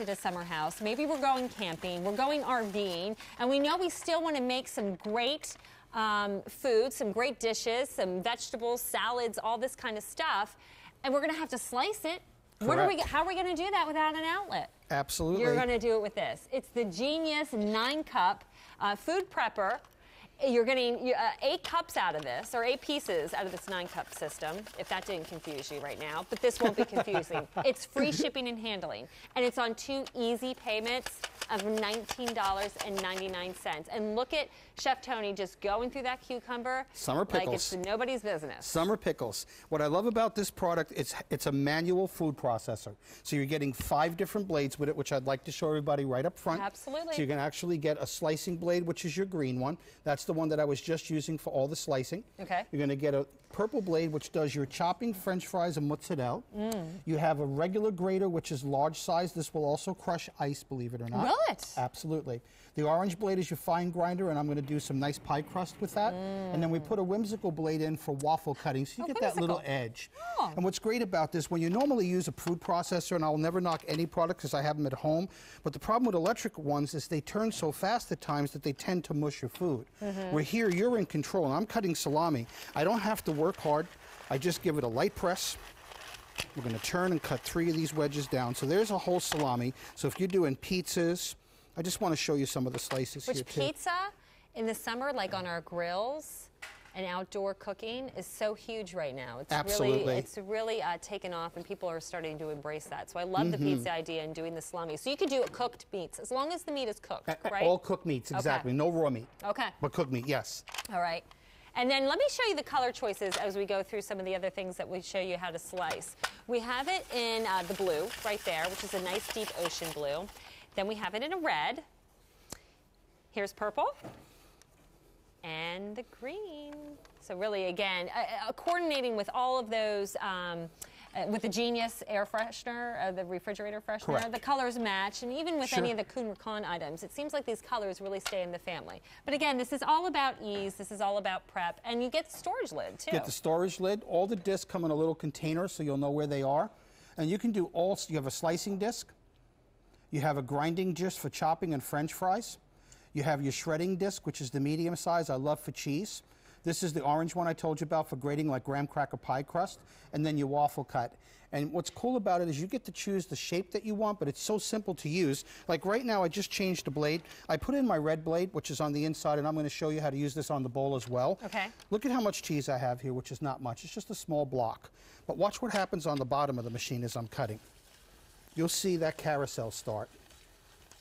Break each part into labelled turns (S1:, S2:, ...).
S1: at a summer house. Maybe we're going camping, we're going RVing, and we know we still want to make some great um, food, some great dishes, some vegetables, salads, all this kind of stuff, and we're going to have to slice it. What are we, how are we going to do that without an outlet?
S2: Absolutely.
S1: You're going to do it with this. It's the Genius 9 Cup uh, Food Prepper. You're getting uh, eight cups out of this, or eight pieces out of this nine cup system, if that didn't confuse you right now. But this won't be confusing. it's free shipping and handling, and it's on two easy payments of $19.99. And look at Chef Tony just going through that cucumber
S2: Summer
S1: like
S2: pickles.
S1: it's nobody's business.
S2: Summer pickles. What I love about this product, it's it's a manual food processor. So you're getting five different blades with it, which I'd like to show everybody right up front.
S1: Absolutely.
S2: So you can actually get a slicing blade, which is your green one. That's the one that I was just using for all the slicing.
S1: Okay.
S2: You're going to get a purple blade, which does your chopping French fries and mozzarella.
S1: Mm.
S2: You have a regular grater, which is large size. This will also crush ice, believe it or not.
S1: Will it?
S2: Absolutely. The orange blade is your fine grinder, and I'm going to do some nice pie crust with that. And then we put a whimsical blade in for waffle cutting, so you
S1: Oh,
S2: get that little edge.
S1: Oh.
S2: And what's great about this, when you normally use a food processor, and I'll never knock any product because I have them at home, but the problem with electric ones is they turn so fast at times that they tend to mush your food.
S1: Mm-hmm.
S2: Where here, you're in control, and I'm cutting salami. I don't have to work hard. I just give it a light press. We're going to turn and cut three of these wedges down. So there's a whole salami. So if you're doing pizzas, I just want to show you some of the slices
S1: Which
S2: here too.
S1: pizza in the summer, like on our grills and outdoor cooking, is so huge right now. It's
S2: Absolutely.
S1: really, it's really uh, taken off, and people are starting to embrace that. So I love the
S2: Mm-hmm.
S1: pizza idea and doing the salami. So you could do it cooked meats as long as the meat is cooked, right?
S2: All cooked meats, exactly. No raw meat.
S1: Okay.
S2: But cooked meat, yes.
S1: All right. And then let me show you the color choices as we go through some of the other things that we show you how to slice. We have it in uh, the blue right there, which is a nice deep ocean blue. Then we have it in a red. Here's purple. And the green. So really, again, uh, uh, coordinating with all of those, um, uh, with the Genius air freshener, uh, the refrigerator freshener,
S2: Correct.
S1: the colors match, and even with
S2: Sure.
S1: any of the Kuhn Rikon items, it seems like these colors really stay in the family. But again, this is all about ease. This is all about prep, and you get the storage lid too.
S2: Get the storage lid. All the discs come in a little container so you'll know where they are. And you can do all, you have a slicing disc. You have a grinding disc for chopping and french fries. You have your shredding disc, which is the medium size I love for cheese. This is the orange one I told you about for grating like graham cracker pie crust. And then your waffle cut. And what's cool about it is you get to choose the shape that you want, but it's so simple to use. Like right now, I just changed the blade. I put in my red blade, which is on the inside, and I'm going to show you how to use this on the bowl as well.
S1: Okay.
S2: Look at how much cheese I have here, which is not much. It's just a small block. But watch what happens on the bottom of the machine as I'm cutting. You'll see that carousel start.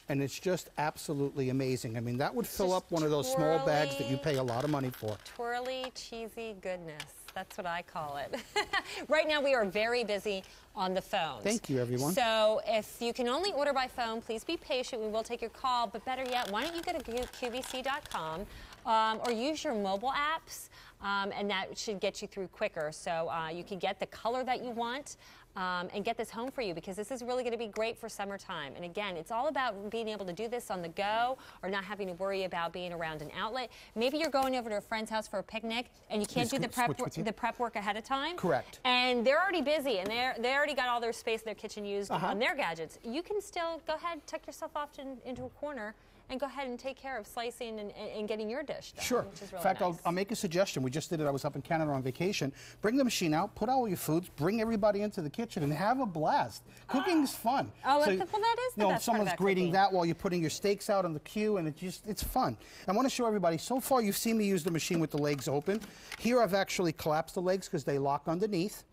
S2: And it's just absolutely amazing. I mean, that would fill up one of those small bags that you pay a lot of money for.
S1: Twirly, cheesy goodness. That's what I call it. right now, we are very busy on the phones.
S2: Thank you, everyone.
S1: So, if you can only order by phone, please be patient. We will take your call. But better yet, why don't you go to QVC.com um, or use your mobile apps, um, and that should get you through quicker. So, uh, you can get the color that you want. Um, and get this home for you because this is really going to be great for summertime. And again, it's all about being able to do this on the go or not having to worry about being around an outlet. Maybe you're going over to a friend's house for a picnic and you can't
S2: Please
S1: do the prep work, the prep work ahead of time.
S2: Correct.
S1: And they're already busy and they're they already got all their space in their kitchen used
S2: Uh-huh.
S1: on their gadgets. You can still go ahead, tuck yourself off to, into a corner. And go ahead and take care of slicing and, and, getting your dish done.
S2: Sure.
S1: Is really
S2: in fact,
S1: nice.
S2: I'll, I'll make a suggestion. We just did it. I was up in Canada on vacation. Bring the machine out, put all your foods, bring everybody into the kitchen, and have a blast. Cooking Cooking's fun. Ah.
S1: Oh, well, well, that is the
S2: you know, someone's grating
S1: cooking.
S2: that while you're putting your steaks out on the queue, and it just it's fun. I want to show everybody. So far, you've seen me use the machine with the legs open. Here, I've actually collapsed the legs because they lock underneath,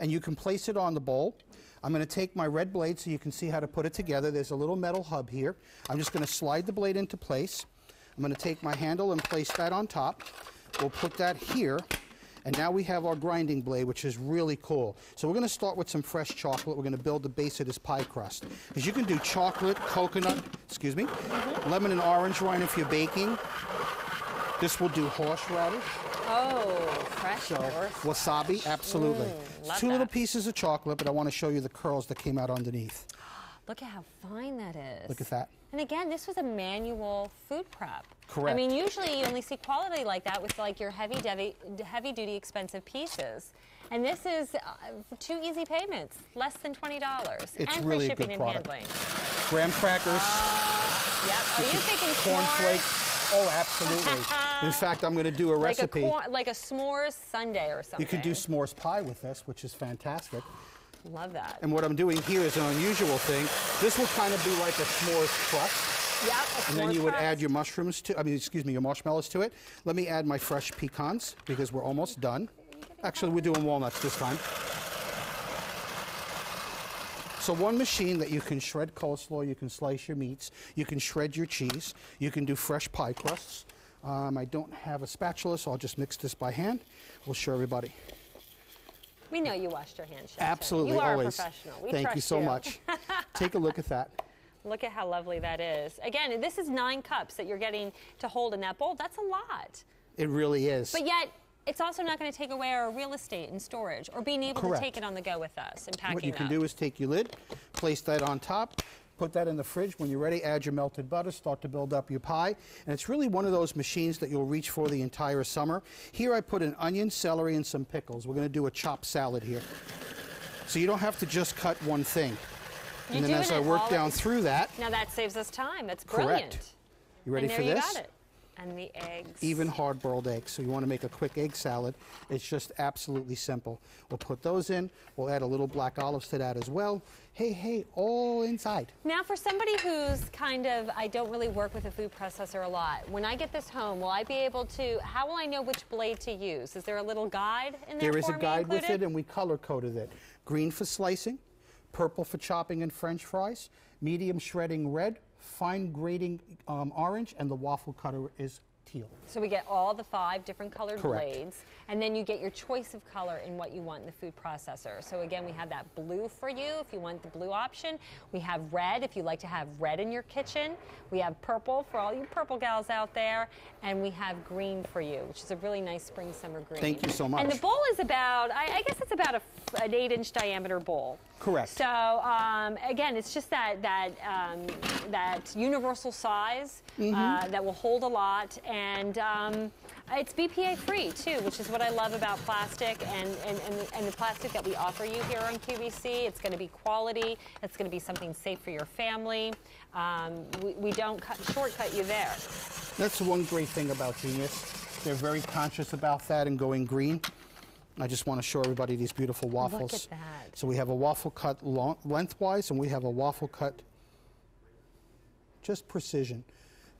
S2: and you can place it on the bowl. I'm going to take my red blade so you can see how to put it together. There's a little metal hub here. I'm just going to slide the blade into place. I'm going to take my handle and place that on top. We'll put that here. And now we have our grinding blade, which is really cool. So we're going to start with some fresh chocolate. We're going to build the base of this pie crust. Because you can do chocolate, coconut, excuse me, mm-hmm. lemon and orange rind if you're baking. This will do horseradish.
S1: oh, fresh
S2: So wasabi, absolutely.
S1: Mm,
S2: Two little pieces of chocolate, but I want to show you the curls that came out underneath.
S1: Look at how fine that is.
S2: Look at that.
S1: And again, this was a manual food prep.
S2: Correct.
S1: I mean, usually you only see quality like that with like your heavy, devi- heavy duty, expensive pieces. And this is uh, two easy payments, less than twenty dollars,
S2: It's
S1: and
S2: really
S1: free
S2: a good
S1: shipping and handling.
S2: graham crackers,
S1: Yep. Are you thinking
S2: corn
S1: s'mores?
S2: flakes. Oh, absolutely. In fact, I'm going to do a
S1: Like
S2: recipe.
S1: a, like a s'mores sundae or something.
S2: You could do s'mores pie with this, which is fantastic.
S1: Love that.
S2: And what I'm doing here is an unusual thing. This will kind of be like a s'mores crust.
S1: Yep. a
S2: And then you would
S1: crust.
S2: add your mushrooms to, I mean, excuse me, your marshmallows to it. Let me add my fresh pecans because we're almost done. Actually, we're doing walnuts this time. So one machine that you can shred coleslaw, you can slice your meats, you can shred your cheese, you can do fresh pie crusts. Um, I don't have a spatula, so I'll just mix this by hand. We'll show everybody.
S1: We know you washed your hands. Chef.
S2: Absolutely,
S1: You are
S2: always.
S1: a professional. We
S2: Thank you so much. Take a look at that.
S1: Look at how lovely that is. Again, this is nine cups that you're getting to hold in that bowl. That's a lot.
S2: It really is.
S1: But yet, it's also not going to take away our real estate and storage or being able
S2: Correct.
S1: to take it on the go with us and packing it.
S2: What you can
S1: up.
S2: do is take your lid, place that on top, put that in the fridge. When you're ready, add your melted butter, start to build up your pie. And it's really one of those machines that you'll reach for the entire summer. Here I put an onion, celery, and some pickles. We're going to do a chopped salad here. So you don't have to just cut one thing.
S1: You
S2: and then as I work down through that,
S1: Now that saves us time. That's brilliant. Correct.
S2: you ready for this?
S1: And the eggs.
S2: even hard-boiled eggs. So you want to make a quick egg salad. It's just absolutely simple. We'll put those in. We'll add a little black olives to that as well. Hey, hey, all inside.
S1: Now, for somebody who's kind of, I don't really work with a food processor a lot. When I get this home, will I be able to? How will I know which blade to use? Is there a little guide in there
S2: There is a guide with it, and we color-coded it. Green for slicing, purple for chopping and French fries, medium shredding red, fine grating um, orange, and the waffle cutter is teal.
S1: So we get all the five different colored
S2: Correct.
S1: blades, and then you get your choice of color in what you want in the food processor. So again, we have that blue for you if you want the blue option. We have red if you like to have red in your kitchen. We have purple for all you purple gals out there, and we have green for you, which is a really nice spring summer green.
S2: Thank you so much.
S1: And the bowl is about, I, I guess it's about a, an eight-inch diameter bowl.
S2: Correct.
S1: So um, again, it's just that that um, that universal size
S2: Mm-hmm.
S1: uh, that will hold a lot, and um, it's BPA free too, which is what I love about plastic and and, and, the, and the plastic that we offer you here on QVC. It's going to be quality. It's going to be something safe for your family. Um, we, we don't cut, shortcut you there.
S2: That's one great thing about Genius. They're very conscious about that and going green. I just want to show everybody these beautiful waffles.
S1: that.
S2: So we have a waffle cut long, lengthwise, and we have a waffle cut just precision.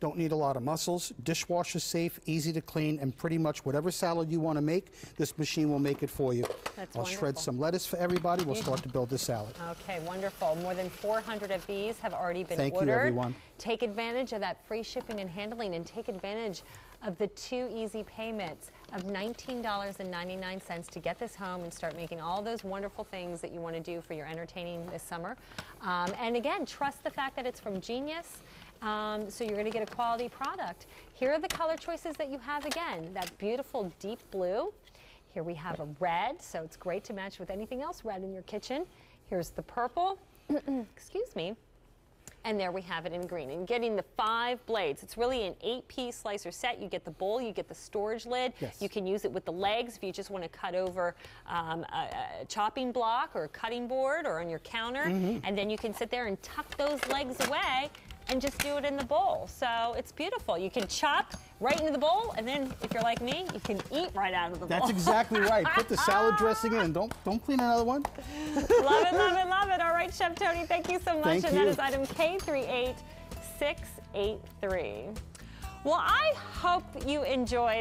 S2: Don't need a lot of muscles. Dishwasher safe, easy to clean, and pretty much whatever salad you want to make, this machine will make it for you.
S1: That's
S2: I'll shred some lettuce for everybody. We'll start to build the salad.
S1: Okay, wonderful. More than 400 of these have already been
S2: Thank you,
S1: ordered.
S2: everyone.
S1: Take advantage of that free shipping and handling and take advantage of the two easy payments of $19.99 to get this home and start making all those wonderful things that you want to do for your entertaining this summer. Um, and again, trust the fact that it's from Genius. Um, so you're going to get a quality product. Here are the color choices that you have again. That beautiful deep blue. Here we have a red, so it's great to match with anything else red in your kitchen. Here's the purple. Excuse me. And there we have it in green. And getting the five blades. It's really an eight-piece slicer set. You get the bowl, you get the storage lid.
S2: Yes.
S1: You can use it with the legs if you just want to cut over um, a, a chopping block or a cutting board or on your counter.
S2: Mm-hmm.
S1: And then you can sit there and tuck those legs away and just do it in the bowl. So it's beautiful. You can chop right into the bowl, and then if you're like me, you can eat right out of the
S2: That's
S1: bowl.
S2: That's exactly right. Put the salad dressing in don't, don't clean another one.
S1: love it, love it, love it. All right, Chef Tony, thank you so much.
S2: Thank
S1: and
S2: you.
S1: that is item K38683. Well, I hope you enjoyed.